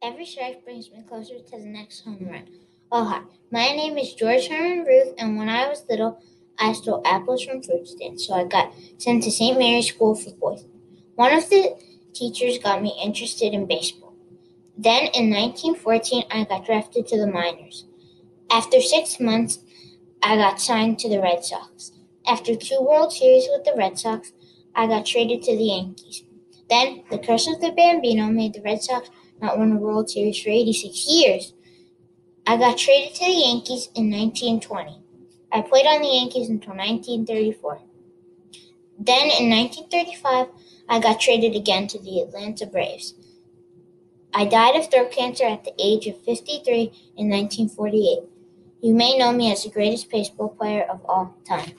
Every strike brings me closer to the next home run. Oh, hi. My name is George Herman Ruth, and when I was little, I stole apples from fruit stands, so I got sent to St. Mary's School for Boys. One of the teachers got me interested in baseball. Then in 1914, I got drafted to the minors. After six months, I got signed to the Red Sox. After two World Series with the Red Sox, I got traded to the Yankees. Then, the curse of the Bambino made the Red Sox not win a World Series for 86 years. I got traded to the Yankees in 1920. I played on the Yankees until 1934. Then in 1935, I got traded again to the Atlanta Braves. I died of throat cancer at the age of 53 in 1948. You may know me as the greatest baseball player of all time.